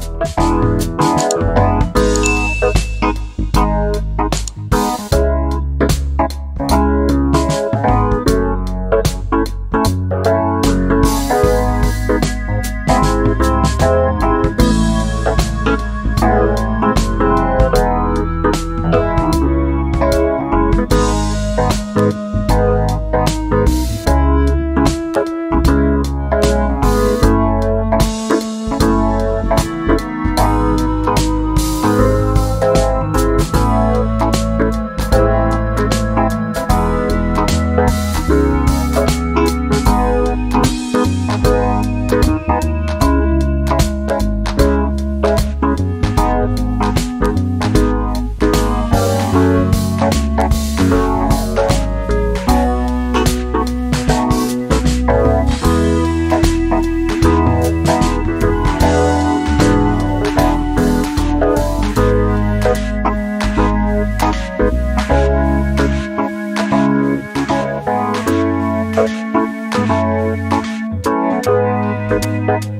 Música Thank